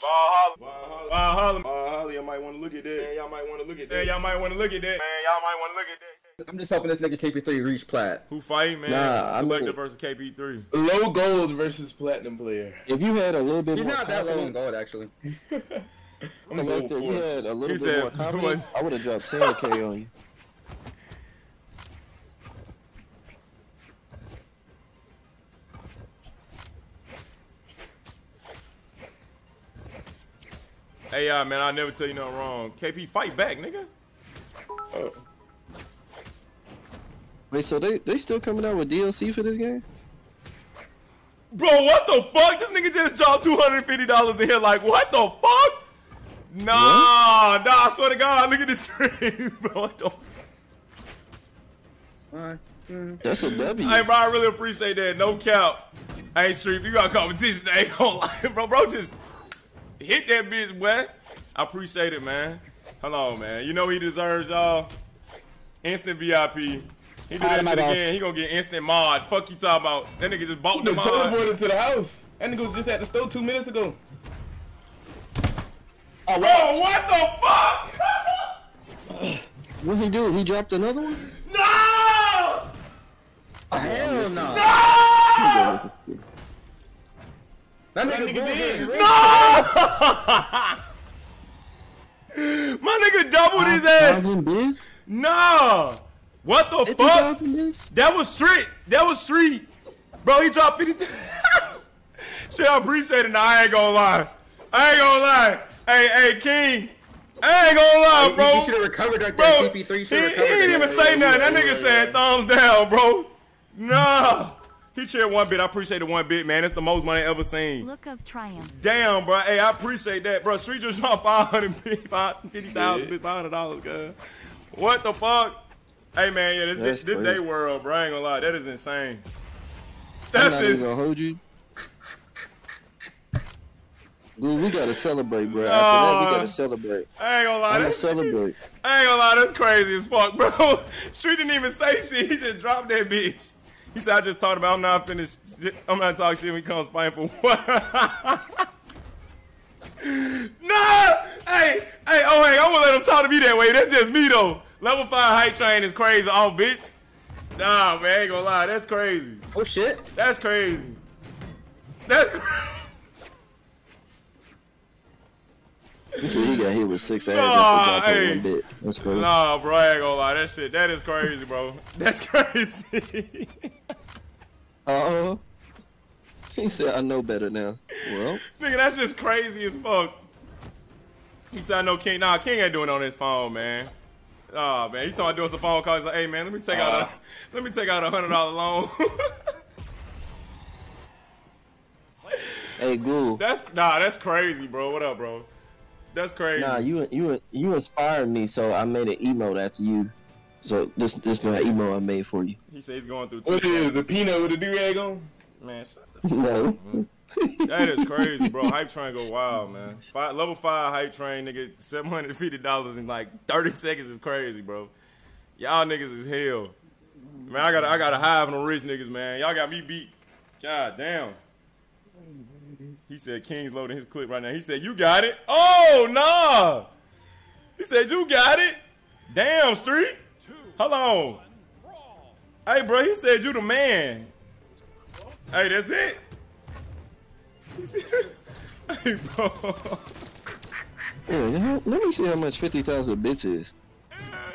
Valhalla. Valhalla. Valhalla. Y'all might want to look at that. Man, y'all might want to look at that. Man, y'all might want to look at that. Man, y'all might want to look at that. I'm just hoping this nigga KP3 reach plat. Who fight, man? Nah, I'm- Kollector versus KP3. Low gold versus platinum player. If you had a little bit He's more not that low in gold, actually. I'm Kollector, gold if you had a little He bit said- more confidence, I would have dropped 10k on you. Hey, uh, man, I'll never tell you nothing wrong. KP, fight back, nigga. Oh. Wait, so they they still coming out with DLC for this game? Bro, what the fuck? This nigga just dropped $250 in here. Like, what the fuck? Nah, nah, I swear to God, look at this screen, bro. What the fuck? Alright. That's a W. Hey, bro, I really appreciate that. No cap. Hey, Street, you got competition. I ain't gonna lie, bro. Bro, just hit that bitch, boy. I appreciate it, man. Hold on, man. You know he deserves, y'all. Instant VIP. He do that shit bad. again. He gonna get instant mod. Fuck you talking about. That nigga just bought the Been mod. teleported to the house. That nigga was just at the store two minutes ago. Oh, Bro, oh, what the fuck? What he do? He dropped another one? No! Hell no. No! That That nigga nigga did. No! My nigga doubled his ass. 50,000 bids? No! What the fuck? 50,000? That was street. That was street. Bro, he dropped 50. Shit, I appreciate it. Now, I ain't gonna lie. I ain't gonna lie. Hey, hey, King. I ain't gonna lie, bro. He should have recovered right Bro, he, CP3 he have didn't even say nothing. That nigga said thumbs down, bro. Nah. He shared one bit. I appreciate the one bit, man. That's the most money I ever seen. Look of triumph. Damn, bro. Hey, I appreciate that, bro. Street just dropped 550,000, $500, cuz. What the fuck? Hey, man, yeah, this, That's this, this day world, bro. I ain't gonna lie. That is insane. I'm That's not even it. gonna hold you. Dude, we gotta celebrate, bro. After Nah. that, we gotta celebrate. I ain't gonna lie. I'm gonna celebrate. I ain't gonna lie. That's crazy as fuck, bro. Street didn't even say shit. He just dropped that bitch. He said, I just talked about I'm not finished. I'm not talking shit when he comes fighting for what? nah! Hey, hey, oh, hey, I'm gonna let him talk to me that way. That's just me, though. Level 5 hype train is crazy. All bitch. Nah, man, I ain't gonna lie. That's crazy. Oh shit. That's crazy. That's crazy. He said he got hit with six ads Nah, hey. That's crazy. Nah, bro, I ain't gonna lie. That shit, that is crazy, bro. That's crazy. Uh-uh. He said, I know better now. Well, Nigga, that's just crazy as fuck. He said, I know King. Nah, King ain't doing it on his phone, man. Oh man, he talking doing some phone calls. He's like, hey man, let me take out a uh. let me take out a hundred dollar loan. hey, Ghoul. that's nah, that's crazy, bro. What up, bro? That's crazy. Nah, you you you inspired me, so I made an emote after you. So this this my emote I made for you. he says he's going through. What two- is a peanut with a do rag on? Man, shut the no. That is crazy, bro. Hype train go wild, man. Five, level five hype train, nigga. Seven hundred fifty dollars in like thirty seconds is crazy, bro. Y'all niggas is hell. Man, I got I got a hive on the rich niggas, man. Y'all got me beat. God damn. He said King's loading his clip right now. He said you got it. Oh nah. He said you got it. Damn street. Hold on. Hey, bro. He said you the man. Hey, that's it. He said, hey, bro. Let me see how much fifty thousand bits is.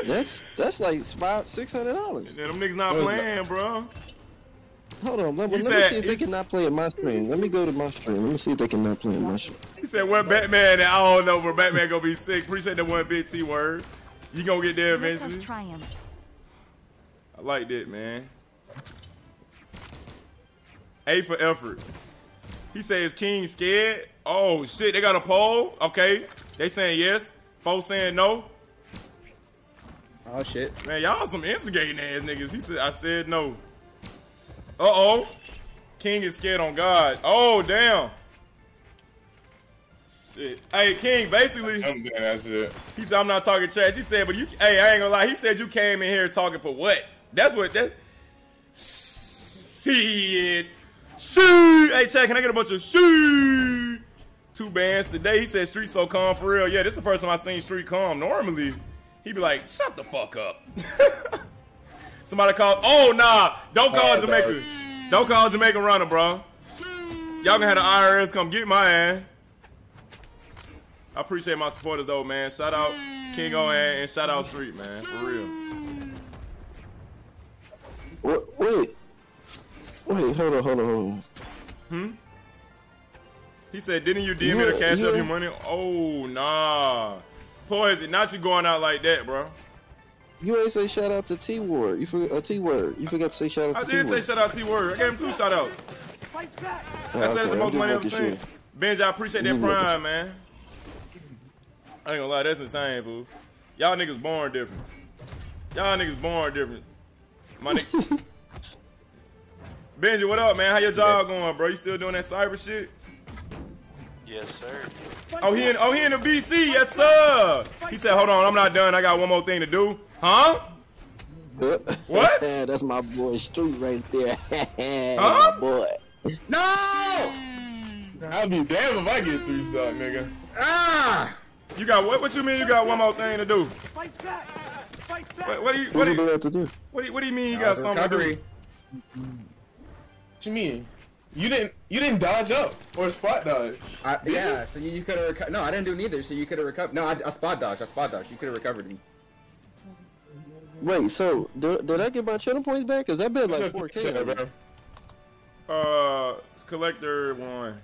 That's that's like five six hundred dollars. Yeah, them niggas not playing, bro. Hold on, let, He let me see if they can not play at my stream. Let me go to my stream. Let me see if they can not play at my stream. He said, "Where Batman?" at? I don't know, where Batman gonna be sick. Appreciate that one big T word. You gonna get there eventually. triumph. I like that, man. A for effort. He says King scared. Oh shit, they got a poll. Okay, they saying yes. Folks saying no. Oh shit. Man, y'all some instigating ass niggas. He said, I said no. Uh oh. King is scared on God. Oh, damn. Shit. Hey, King, basically, I'm doing that shit. he said, I'm not talking trash. He said, but you, hey, I ain't gonna lie. He said you came in here talking for what? That's what, that. Shit. Shit. Hey, Chad, can I get a bunch of shit Two bands today. He said Street so calm for real. Yeah, this is the first time I seen Street calm. Normally, he'd be like, shut the fuck up. Somebody called. Oh nah, don't call Jamaica. Don't call Jamaica runner, bro. Y'all gonna have the IRS come get my ass. I appreciate my supporters though, man. Shout out King O and, shout out Street, man. For real. Wait, wait, wait, hold on, hold on, hold on. Hmm. He said, didn't you DM me to Yeah, cash up your money? Oh nah. Poison, not you going out like that, bro. You ain't say shout out to T Word. You forgot uh, T Word. You forgot to say shout out I to T did say Word. shout out T Word. I gave him two shout outs. Oh, That's okay, the most money I've making seen. sure. Benj, I appreciate that I'm prime, man. I ain't gonna lie, that's insane, fool. Y'all niggas born different. Y'all niggas born different. My nigga. Benji, what up, man? How your job going, bro? You still doing that cyber shit? Yes, sir. Oh, he in oh he in the BC, yes sir. He said, hold on, I'm not done. I got one more thing to do. Huh? What? That's my boy Street right there. Huh? My boy. No! I'll be damned if I get three stock, nigga. Ah! You got what? What you mean? You got one more thing to do? What, what do you What what do do you you, have to do? what do you, what do you mean? You got something to do? recovery. What you mean? You didn't you didn't dodge up or spot dodge. I, yeah, you? so you, you could have. No, I didn't do neither. So you could have recovered. No, I, I spot dodged. I spot dodged. You could have recovered me. Wait, so did, did I get my channel points back? Cause that been like 4K. Uh, it's Kollector one.